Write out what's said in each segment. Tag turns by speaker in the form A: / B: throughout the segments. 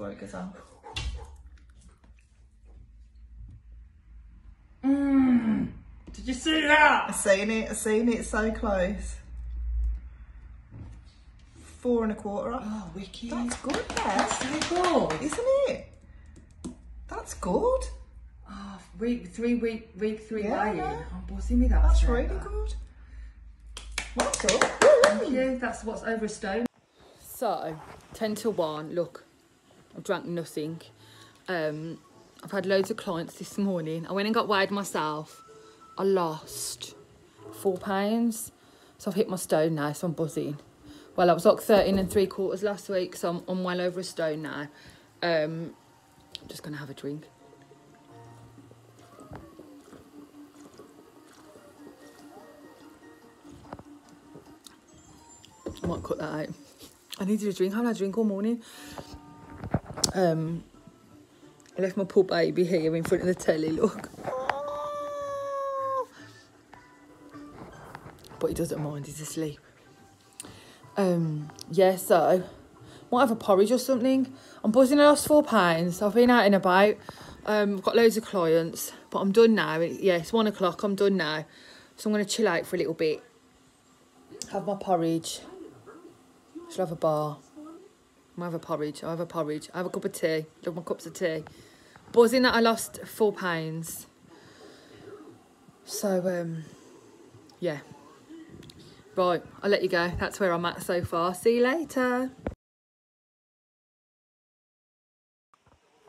A: Come on then, before it goes off.
B: Mmm. Did you see that?
A: I've seen it, I've seen it, so close. Four and a quarter off.
B: Oh, wicked.
A: That's good there,
B: That's so good.
A: isn't it? That's good.
B: Oh, week three, week week three
A: Yeah,
B: weigh-in.
A: yeah.
B: I'm buzzing with that.
A: That's
B: Sarah.
A: really good. Well done.
B: Thank you. That's what's over a stone.
C: So, 10 to 1, look, I've drank nothing. Um, I've had loads of clients this morning. I went and got weighed myself. I lost four pounds. So I've hit my stone now, so I'm buzzing. Well, I was like 13 and three quarters last week, so I'm, I'm well over a stone now. Um, I'm just going to have a drink. I might cut that out. I needed a drink. I had a drink all morning. Um, I left my poor baby here in front of the telly. Look. But he doesn't mind. He's asleep. Um, yeah. So might have a porridge or something. I'm buzzing. I lost four pounds. I've been out and about. Um, I've got loads of clients, but I'm done now. Yeah, it's one o'clock. I'm done now. So I'm gonna chill out for a little bit. Have my porridge. Shall have a bar? I have a porridge. I have a porridge. I have a cup of tea. Love my cups of tea. Buzzing that I lost four pounds. So um, yeah. Right, I'll let you go. That's where I'm at so far. See you later.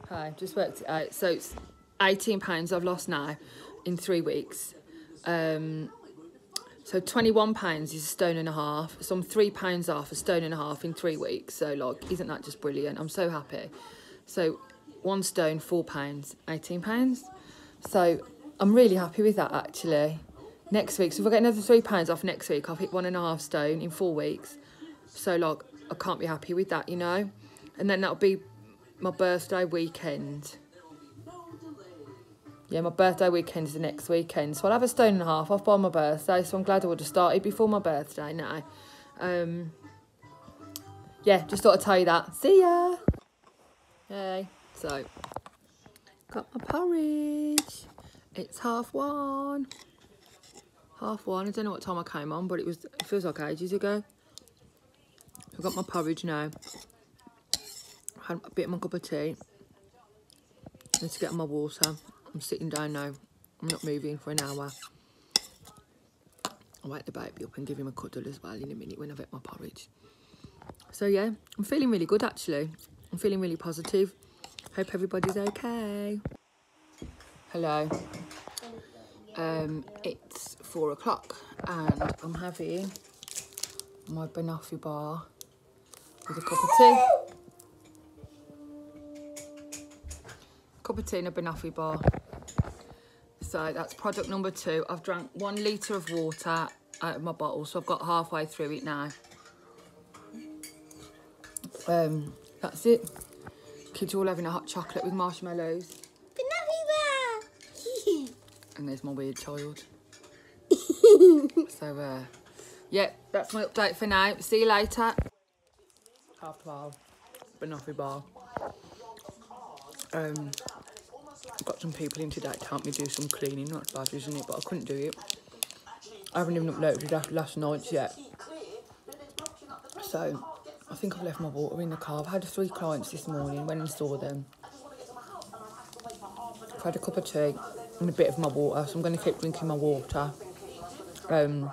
C: Hi, just worked it out. So it's eighteen pounds I've lost now in three weeks. Um, so twenty-one pounds is a stone and a half. So I'm three pounds off a stone and a half in three weeks. So like, isn't that just brilliant? I'm so happy. So one stone, four pounds, eighteen pounds. So I'm really happy with that actually. Next week, so if I get another three pounds off next week, I've hit one and a half stone in four weeks. So like, I can't be happy with that, you know. And then that'll be my birthday weekend. Yeah, my birthday weekend is the next weekend. So I'll have a stone and a half off by my birthday. So I'm glad I would have started before my birthday now. Um, yeah, just thought I'd tell you that. See ya. Yay. So, got my porridge. It's half one. Half one. I don't know what time I came on, but it was. It feels like ages ago. I've got my porridge now. Had a bit of my cup of tea. Need to get my water. I'm sitting down now. I'm not moving for an hour. I'll wake the baby up and give him a cuddle as well in a minute when I've had my porridge. So yeah, I'm feeling really good actually. I'm feeling really positive. Hope everybody's okay. Hello. Um, it's four o'clock and I'm having my banoffee bar with a cup of tea. Cup of tea and a banoffee bar. So that's product number two. I've drank one litre of water out of my bottle, so I've got halfway through it now. Um, that's it. Kids are all having a hot chocolate with marshmallows. Banoffee bar! and there's my weird child. so, uh, yeah, that's my update for now. See you later. Half twelve, banoffee bar. Um, I've got some people in today to help me do some cleaning. Not bad, isn't it? But I couldn't do it. I haven't even uploaded that last night's yet. So, I think I've left my water in the car. I've had three clients this morning, went and saw them. I've had a cup of tea and a bit of my water, so I'm going to keep drinking my water. Um,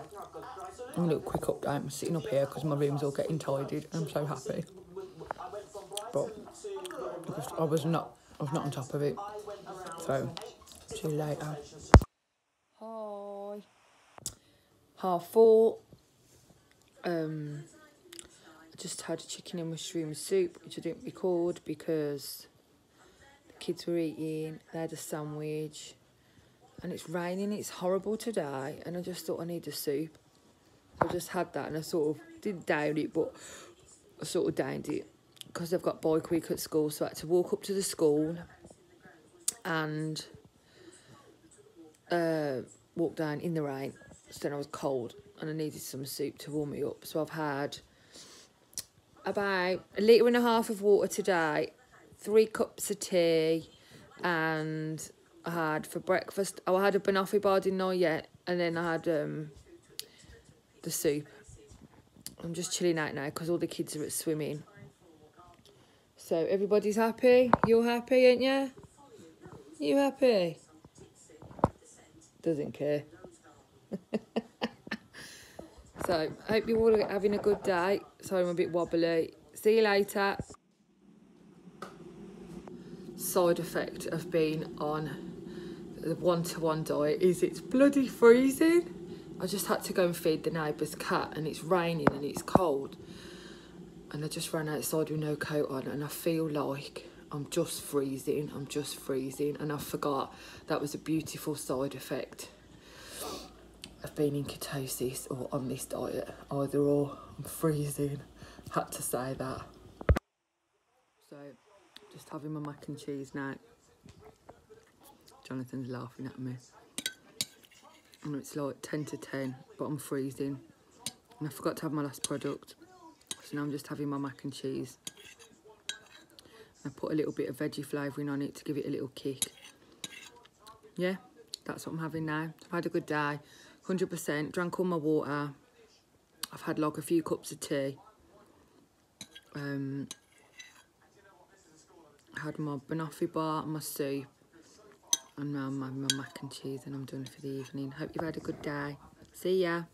C: a little quick update. I'm sitting up here because my room's all getting tidied. I'm so happy. But I was not, I was not on top of it. So, see you later. Hi. Half four. Um, I just had a chicken and mushroom soup, which I didn't record because the kids were eating. They had a sandwich, and it's raining. It's horrible today, and I just thought I need a soup. I just had that, and I sort of didn't down it, but I sort of downed it because I've got bike week at school, so I had to walk up to the school and uh, walk down in the rain. So then I was cold and I needed some soup to warm me up. So I've had about a litre and a half of water today, three cups of tea, and I had for breakfast, oh, I had a banoffee bar, didn't know yet, and then I had um, the soup. I'm just chilling out now because all the kids are at swimming. So everybody's happy? You're happy, ain't you? You happy? Doesn't care. so I hope you're all having a good day. Sorry I'm a bit wobbly. See you later. Side effect of being on the one-to-one diet is it's bloody freezing. I just had to go and feed the neighbour's cat and it's raining and it's cold. And I just ran outside with no coat on and I feel like I'm just freezing, I'm just freezing. And I forgot that was a beautiful side effect of being in ketosis or on this diet. Either or, I'm freezing. Had to say that. So, just having my mac and cheese now. Jonathan's laughing at me. And it's like 10 to 10, but I'm freezing. And I forgot to have my last product. So now I'm just having my mac and cheese. I put a little bit of veggie flavouring on it to give it a little kick. Yeah, that's what I'm having now. I've had a good day, 100%. Drank all my water. I've had like a few cups of tea. Um, I had my banoffee bar my soup. And now I'm having my mac and cheese and I'm done for the evening. Hope you've had a good day. See ya.